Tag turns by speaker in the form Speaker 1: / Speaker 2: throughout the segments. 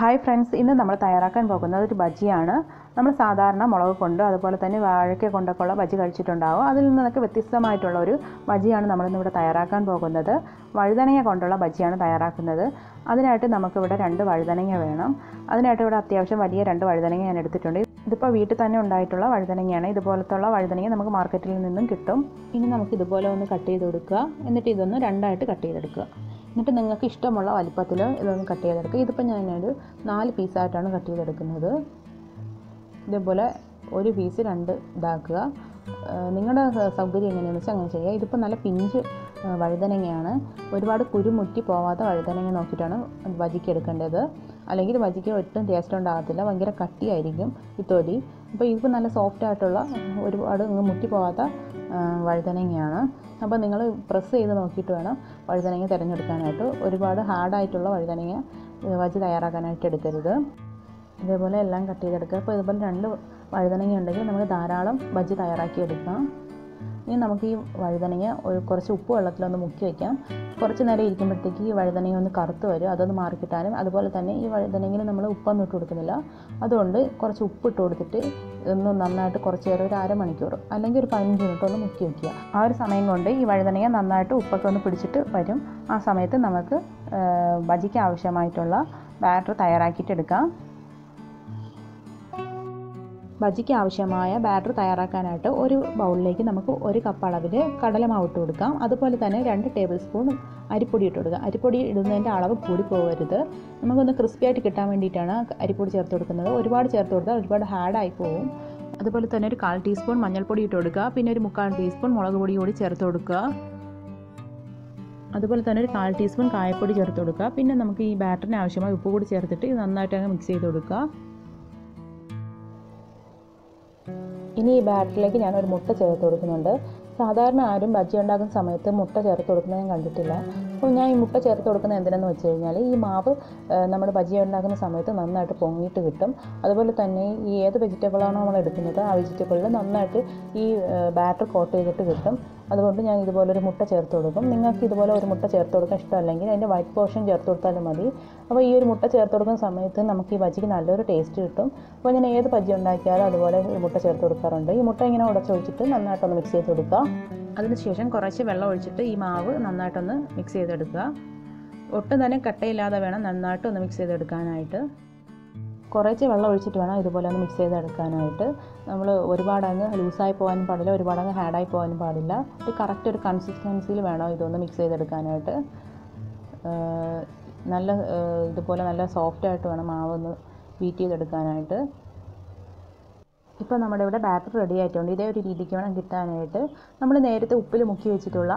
Speaker 1: Hi friends ഇന്ന് നമ്മൾ തയ്യാറാക്കാൻ പോകുന്നത് ഒരു ബജിയാണ്. നമ്മൾ സാധാരണ മുളക് കൊണ്ട് അതുപോലെ തന്നെ വാഴയ്ക്ക കൊണ്ടൊക്കെ ഉള്ള ബജി കഴിച്ചിട്ടുണ്ടാവും. അതിൽ നിന്നൊക്കെ വ്യത്യസ്തമായിട്ടുള്ള ഒരു ബജിയാണ് നമ്മളിന്നിവിടെ തയ്യാറാക്കാൻ പോകുന്നത്. വഴുതനങ്ങ കൊണ്ടുള്ള ബജിയാണ് തയ്യാറാക്കുന്നത്. അതിനായിട്ട് നമുക്കിവിടെ രണ്ട് വഴുതനങ്ങ വേണം. അതിനായിട്ട് ഇവിടെ അത്യാവശ്യം വലിയ രണ്ട് വഴുതനങ്ങ ഞാൻ എടുത്തിട്ടുണ്ട്. ഇതിപ്പോൾ വീട്ടിൽ തന്നെ ഉണ്ടായിട്ടുള്ള വഴുതനങ്ങയാണ്. ഇതുപോലത്തുള്ള വഴുതനങ്ങ നമുക്ക് മാർക്കറ്റിൽ നിന്നും കിട്ടും. ഇനി നമുക്ക് ഇതുപോലെ ഒന്ന് കട്ട് ചെയ്ത് കൊടുക്കുക. എന്നിട്ട് ഇതൊന്ന് രണ്ടായിട്ട് കട്ട് ചെയ്തെടുക്കുക. എന്നിട്ട് നിങ്ങൾക്ക് ഇഷ്ടമുള്ള വലിപ്പത്തിൽ ഇതൊന്ന് കട്ട് ചെയ്തെടുക്കുക. ഇതിപ്പോൾ ഞാനൊരു നാല് പീസായിട്ടാണ് കട്ട് ചെയ്തെടുക്കുന്നത്. ഇതേപോലെ ഒരു പീസ് രണ്ട് ഇതാക്കുക. നിങ്ങളുടെ സൗകര്യം എങ്ങനെയാണെന്ന് വെച്ചാൽ അങ്ങനെ ചെയ്യുക ഇതിപ്പോൾ നല്ല പിഞ്ച് വഴുതനങ്ങയാണ്. ഒരുപാട് കുരുമുറ്റി പോവാത്ത വഴുതനങ്ങ നോക്കിയിട്ടാണ് വജിക്കെടുക്കേണ്ടത് അല്ലെങ്കിൽ വജിക്ക് ഒട്ടും ടേസ്റ്റ് ഉണ്ടാകത്തില്ല. ഭയങ്കര കട്ടിയായിരിക്കും ഈ തൊലി. അപ്പോൾ ഇതിപ്പോൾ നല്ല സോഫ്റ്റ് ആയിട്ടുള്ള ഒരുപാട് മുറ്റി പോവാത്ത വഴുതനങ്ങയാണ്. അപ്പോൾ നിങ്ങൾ പ്രസ് ചെയ്ത് നോക്കിയിട്ട് വേണം വഴുതനങ്ങ തിരഞ്ഞെടുക്കാനായിട്ട്. ഒരുപാട് ഹാർഡായിട്ടുള്ള വഴുതനങ്ങ വജി തയ്യാറാക്കാനായിട്ട് എടുക്കരുത്. ഇതേപോലെ എല്ലാം കട്ട് ചെയ്തെടുക്കുക. അപ്പോൾ ഇതുപോലെ രണ്ട് വഴുതനങ്ങ ഉണ്ടെങ്കിൽ നമുക്ക് ധാരാളം ബജ്ജി തയ്യാറാക്കി എടുക്കാം. ഇനി നമുക്ക് ഈ വഴുതനങ്ങ ഒരു കുറച്ച് ഉപ്പ് വെള്ളത്തിലൊന്ന് മുക്കി വയ്ക്കാം കുറച്ച് നേരം ഇരിക്കുമ്പോഴത്തേക്ക് ഈ വഴുതനങ്ങ ഒന്ന് കറുത്ത് വരും. അതൊന്ന് മാറിക്കിട്ടാനും. അതുപോലെ തന്നെ ഈ വഴുതനങ്ങയിൽ നമ്മൾ ഉപ്പൊന്നും ഇട്ട് കൊടുക്കുന്നില്ല. അതുകൊണ്ട് കുറച്ച് ഉപ്പ് ഇട്ട് കൊടുത്തിട്ട് ഒന്ന് നന്നായിട്ട് കുറച്ച് നേരം ഒരു അരമണിക്കൂർ അല്ലെങ്കിൽ ഒരു പതിനഞ്ച് മിനിറ്റ് ഒന്ന് മുക്കി വയ്ക്കുക ആ ഒരു സമയം കൊണ്ട് ഈ വഴുതനങ്ങ നന്നായിട്ട് ഉപ്പൊക്കെ ഒന്ന് പിടിച്ചിട്ട് വരും. ആ സമയത്ത് നമുക്ക് ബജിക്ക് ആവശ്യമായിട്ടുള്ള ബാറ്റർ തയ്യാറാക്കിയിട്ട് എടുക്കാം. ബജിക്ക് ആവശ്യമായ ബാറ്റർ തയ്യാറാക്കാനായിട്ട് ഒരു ബൗളിലേക്ക് നമുക്ക് ഒരു കപ്പ് അളവിൽ കടലമാവ് ഇട്ട് കൊടുക്കാം. അതുപോലെ തന്നെ രണ്ട് ടേബിൾ സ്പൂൺ അരിപ്പൊടി ഇട്ട് കൊടുക്കുക. അരിപ്പൊടി ഇടുന്നതിന്റെ അളവ് കൂടി പോകരുത്. നമുക്കൊന്ന് ക്രിസ്പി ആയിട്ട് കിട്ടാൻ വേണ്ടിയിട്ടാണ് അരിപ്പൊടി ചേർത്ത് കൊടുക്കുന്നത്. ഒരുപാട് ചേർത്ത് കൊടുത്താൽ ഒരുപാട് ഹാർഡായി പോകും അതുപോലെ തന്നെ ഒരു കാൽ ടീസ്പൂൺ മഞ്ഞൾപ്പൊടി ഇട്ട് കൊടുക്കുക. പിന്നെ ഒരു മുക്കാൽ ടീസ്പൂൺ മുളക് പൊടി കൂടി ചേർത്ത് കൊടുക്കുക. അതുപോലെ തന്നെ ഒരു കാൽ ടീസ്പൂൺ കായപ്പൊടി ചേർത്ത് കൊടുക്കുക. പിന്നെ നമുക്ക് ഈ ബാറ്ററിന് ആവശ്യമായ ഉപ്പ് കൂടി ചേർത്തിട്ട് നന്നായിട്ട് അങ്ങ് മിക്സ് ചെയ്ത് കൊടുക്കുക. ഇനി ഈ ബാറ്ററിലേക്ക് ഞാനൊരു മുട്ട ചേർത്ത് കൊടുക്കുന്നുണ്ട്. സാധാരണ ആരും ബജ്ജി ഉണ്ടാക്കുന്ന സമയത്ത് മുട്ട ചേർത്ത് കൊടുക്കുന്നത് ഞാൻ കണ്ടിട്ടില്ല. അപ്പോൾ ഞാൻ ഈ മുട്ട ചേർത്ത് കൊടുക്കുന്നത് എന്തിനെന്ന് വെച്ച് കഴിഞ്ഞാൽ ഈ മാവ് നമ്മൾ ബജ്ജി ഉണ്ടാക്കുന്ന സമയത്ത് നന്നായിട്ട് പൊങ്ങിയിട്ട് കിട്ടും. അതുപോലെ തന്നെ ഈ ഏത് വെജിറ്റബിളാണോ നമ്മൾ എടുക്കുന്നത് ആ വെജിറ്റബിളിൽ നന്നായിട്ട് ഈ ബാറ്റർ കോട്ട് ചെയ്തിട്ട് കിട്ടും. അതുകൊണ്ട് ഞാൻ ഇതുപോലെ ഒരു മുട്ട ചേർത്ത് കൊടുക്കും. നിങ്ങൾക്ക് ഇതുപോലെ ഒരു മുട്ട ചേർത്ത് കൊടുക്കാൻ ഇഷ്ടമല്ലെങ്കിൽ അതിന്റെ വൈറ്റ് പോർഷൻ ചേർത്ത് കൊടുത്താലും മതി. അപ്പോൾ ഈ ഒരു മുട്ട ചേർത്ത് കൊടുക്കുന്ന സമയത്ത് നമുക്ക് ഈ ബജിക്ക് നല്ലൊരു ടേസ്റ്റ് കിട്ടും. അപ്പോൾ ഞാൻ ഏത് ബജി ഉണ്ടാക്കിയാലും അതുപോലെ ഒരു മുട്ട ചേർത്ത് കൊടുക്കാറുണ്ട്. ഈ മുട്ട ഇങ്ങനെ ഉടച്ചൊഴിച്ചിട്ട് നന്നായിട്ടൊന്ന് മിക്സ് ചെയ്ത് കൊടുക്കുക. അതിനുശേഷം കുറച്ച് വെള്ളം ഒഴിച്ചിട്ട് ഈ മാവ് നന്നായിട്ടൊന്ന് മിക്സ് ചെയ്തെടുക്കുക. ഒട്ടും തന്നെ കട്ടയില്ലാതെ വേണം നന്നായിട്ടൊന്ന് മിക്സ് ചെയ്തെടുക്കാനായിട്ട്. കുറേശ്ശെ വെള്ളം ഒഴിച്ചിട്ട് വേണം ഇതുപോലെ ഒന്ന് മിക്സ് ചെയ്തെടുക്കാനായിട്ട്. നമ്മൾ ഒരുപാട് അങ്ങ് ലൂസായി പോകാനും പാടില്ല ഒരുപാട് അങ്ങ് ഹാഡായി പോകാനും പാടില്ല. ഒരു കറക്റ്റ് ഒരു കൺസിസ്റ്റൻസിയിൽ വേണം ഇതൊന്ന് മിക്സ് ചെയ്തെടുക്കാനായിട്ട്. നല്ല ഇതുപോലെ നല്ല സോഫ്റ്റായിട്ട് വേണം മാവ് ഒന്ന് ബീറ്റ് ചെയ്തെടുക്കാനായിട്ട്. ഇപ്പോൾ നമ്മുടെ ഇവിടെ ബാറ്റർ റെഡി ആയിട്ടുണ്ട്. ഇതേ ഒരു രീതിക്ക് വേണം കിട്ടാനായിട്ട്. നമ്മൾ നേരത്തെ ഉപ്പിൽ മുക്കി വെച്ചിട്ടുള്ള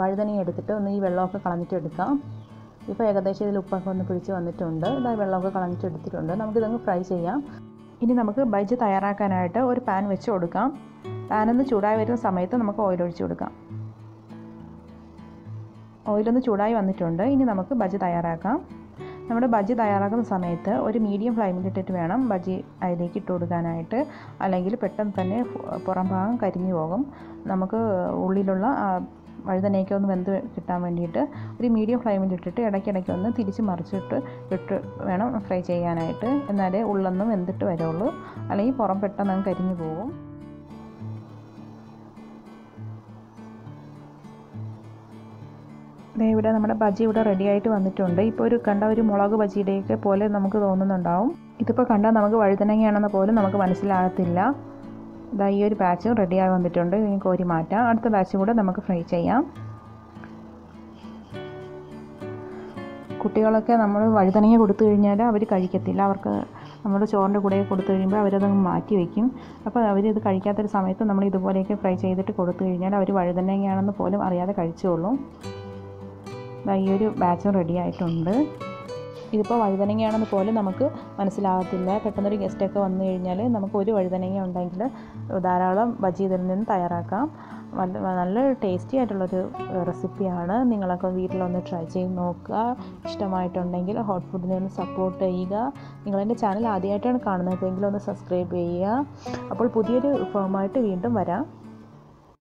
Speaker 1: വഴുതനങ്ങ എടുത്തിട്ട് ഒന്ന് ഈ വെള്ളമൊക്കെ കളഞ്ഞിട്ട് എടുക്കാം. ഇപ്പോൾ ഏകദേശം ഇതിൽ ഉപ്പൊക്കെ ഒന്ന് പിടിച്ച് വന്നിട്ടുണ്ട്. ഇതായി വെള്ളമൊക്കെ കളഞ്ഞിട്ടെടുത്തിട്ടുണ്ട് നമുക്കിതങ്ങ് ഫ്രൈ ചെയ്യാം. ഇനി നമുക്ക് ബജ്ജി തയ്യാറാക്കാനായിട്ട് ഒരു പാൻ വെച്ച് കൊടുക്കാം. പാനൊന്ന് ചൂടായി വരുന്ന സമയത്ത് നമുക്ക് ഓയിൽ ഒഴിച്ച് കൊടുക്കാം. ഓയിലൊന്ന് ചൂടായി വന്നിട്ടുണ്ട്. ഇനി നമുക്ക് ബജ്ജി തയ്യാറാക്കാം. നമ്മുടെ ബജ്ജി തയ്യാറാക്കുന്ന സമയത്ത് ഒരു മീഡിയം ഫ്ലെയിമിലിട്ടിട്ട് വേണം ബജ്ജി അതിലേക്ക് ഇട്ട് കൊടുക്കാനായിട്ട്. അല്ലെങ്കിൽ പെട്ടെന്ന് തന്നെ പുറം ഭാഗം കരിഞ്ഞു പോകും. നമുക്ക് ഉള്ളിലുള്ള വഴുതനയൊക്കെ ഒന്ന് വെന്ത് കിട്ടാൻ വേണ്ടിയിട്ട് ഒരു മീഡിയം ഫ്ലെയിമിൽ ഇട്ടിട്ട് ഇടയ്ക്കിടയ്ക്ക് ഒന്ന് തിരിച്ച് മറിച്ചിട്ട് ഇട്ട് വേണം ഫ്രൈ ചെയ്യാനായിട്ട്. എന്നാലേ ഉള്ളൊന്നും വെന്തിട്ട് വരുള്ളൂ. അല്ലെങ്കിൽ പുറം പെട്ടെന്ന് അങ്ങ് കരിഞ്ഞു പോകും. ഇവിടെ നമ്മുടെ ബജി ഇവിടെ റെഡി ആയിട്ട് വന്നിട്ടുണ്ട്. ഇപ്പോൾ ഒരു കണ്ട ഒരു മുളക് ബജിയുടെയൊക്കെ പോലെ നമുക്ക് തോന്നുന്നുണ്ടാവും. ഇതിപ്പോൾ കണ്ടാൽ നമുക്ക് വഴുതനങ്ങയാണെന്ന് പോലും നമുക്ക് മനസ്സിലാകത്തില്ല. ഇതാ ഈ ഒരു ബാച്ച് റെഡിയായി വന്നിട്ടുണ്ട്. ഇനി കോരി മാറ്റാം. അടുത്ത ബാച്ച് കൂടെ നമുക്ക് ഫ്രൈ ചെയ്യാം. കുട്ടികളൊക്കെ നമ്മൾ വഴുതനങ്ങ കൊടുത്തു കഴിഞ്ഞാൽ അവർ കഴിക്കത്തില്ല. അവർക്ക് നമ്മൾ ചോറിന്റെ കൂടെ കൊടുത്തു കഴിയുമ്പോൾ അവരത് മാറ്റി വയ്ക്കും അപ്പോൾ അവർ അവരിത് കഴിക്കാത്തൊരു സമയത്ത് നമ്മൾ ഇതുപോലെയൊക്കെ ഫ്രൈ ചെയ്തിട്ട് കൊടുത്തു കഴിഞ്ഞാൽ അവർ വഴുതനങ്ങയാണെന്ന് പോലും അറിയാതെ കഴിച്ചോളും. ഈ ഒരു ബാച്ചും റെഡി ആയിട്ടുണ്ട്. ഇതിപ്പോൾ വഴുതനങ്ങയാണെന്ന് പോലും നമുക്ക് മനസ്സിലാകത്തില്ല. പെട്ടെന്നൊരു ഗസ്റ്റൊക്കെ വന്നു കഴിഞ്ഞാൽ നമുക്ക് ഒരു വഴുതനങ്ങ ഉണ്ടെങ്കിൽ ധാരാളം ബജി ഇതിൽ നിന്ന് തയ്യാറാക്കാം. നല്ല ടേസ്റ്റി ആയിട്ടുള്ളൊരു റെസിപ്പിയാണ് നിങ്ങളൊക്കെ വീട്ടിലൊന്ന് ട്രൈ ചെയ്ത് നോക്കുക. ഇഷ്ടമായിട്ടുണ്ടെങ്കിൽ ഹോട്ട് ഫുഡിനെ ഒന്ന് സപ്പോർട്ട് ചെയ്യുക. നിങ്ങളെന്റെ ചാനൽ ആദ്യമായിട്ടാണ് കാണുന്നത് എങ്കിലൊന്ന് ഒന്ന് സബ്സ്ക്രൈബ് ചെയ്യുക. അപ്പോൾ പുതിയൊരു ഫോമായിട്ട് വീണ്ടും വരാം.